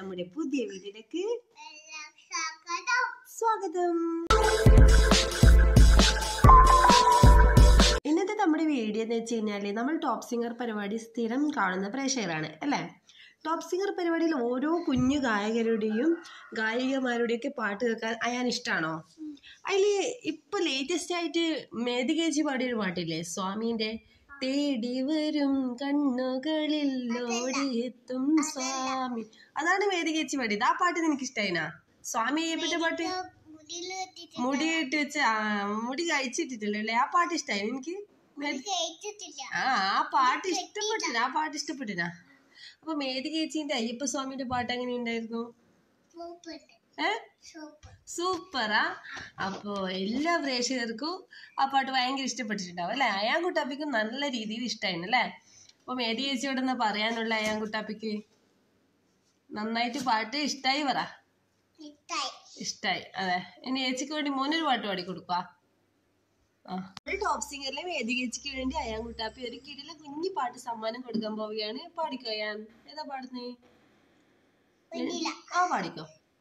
നമ്മുടെ പുതിയ വീട്ടിലേക്ക് സ്വാഗതം. ഇന്നത്തെ നമ്മുടെ വീഡിയോ എന്ന് വെച്ച് കഴിഞ്ഞാൽ നമ്മൾ ടോപ്പ് സിംഗർ പരിപാടി സ്ഥിരം കാണുന്ന പ്രേക്ഷകരാണ് അല്ലേ? ടോപ്പ് സിംഗർ പരിപാടിയിൽ ഓരോ കുഞ്ഞു ഗായകരുടെയും ഗായികമാരുടെയൊക്കെ പാട്ട് കേൾക്കാൻ അയാൻ ഇഷ്ടമാണോ അതിൽ ഇപ്പൊ ലേറ്റസ്റ്റ് ആയിട്ട് മേധികേച്ചി പാടിയൊരു പാട്ടില്ലേ സ്വാമീന്റെ തേടി വരും കണ്ണുകളിൽ ഓടിയെത്തും സ്വാമി. അതാണ് വേദികേച്ചി പാടിയത്. ആ പാട്ട് നിനക്ക് ഇഷ്ടായിനാ സ്വാമി ഏപ്പിട്ട പാട്ട്? മുടി ഇട്ട് വെച്ച് ആ, മുടി കഴിച്ചിട്ടില്ലല്ലോ അല്ലേ? ആ പാട്ട് ഇഷ്ടായി എനിക്ക് ആ ആ പാട്ട് ഇഷ്ടപ്പെട്ടില്ല ആ പാട്ട് ഇഷ്ടപ്പെട്ടിനാ? അപ്പൊ മേധികേച്ചിന്റെ അയ്യപ്പ സ്വാമിന്റെ പാട്ട് എങ്ങനെ ഉണ്ടായിരുന്നു സൂപ്പറാ. അപ്പോ എല്ലാ പ്രേക്ഷകർക്കും ആ പാട്ട് ഭയങ്കര ഇഷ്ടപ്പെട്ടിട്ടുണ്ടാവും അല്ലെ? അയാൻകുട്ടാപ്പിക്ക് നല്ല രീതിയിൽ ഇഷ്ടമായിരുന്നു അല്ലെ? അപ്പൊ മേധി ചേച്ചിയോട് എന്നാ പറയാനുള്ള അയാൻകുട്ടാപ്പിക്ക് നന്നായിട്ട് പാട്ട് ഇഷ്ടായി പറ. ഇഷ്ടായി. അതെ. ഇനി ചേച്ചിക്ക് വേണ്ടി മോനൊരു പാട്ട് പാടി കൊടുക്കുക ആ. ഒരു ടോപ്പ് സിംഗറിലെ മേധി ചേച്ചിക്ക് വേണ്ടി അയാൻകുട്ടാപ്പി ഒരു കിടിലെ കുഞ്ഞി പാട്ട് സമ്മാനം കൊടുക്കാൻ പോവുകയാണ്. പാടിക്കോ അയാൻ? ഏതാ പാടുന്നേ? ആ പാടിക്കോ.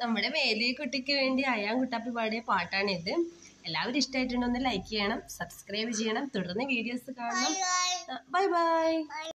നമ്മുടെ മേലി കുട്ടിക്ക് വേണ്ടി അയാൻ കുട്ടാപ്പി പാടിയ പാട്ടാണിത് എല്ലാവരും ഇഷ്ടമായിട്ടുണ്ടോ ഒന്ന് ലൈക്ക് ചെയ്യണം സബ്സ്ക്രൈബ് ചെയ്യണം തുടർന്ന് വീഡിയോസ് കാണണം. Bye bye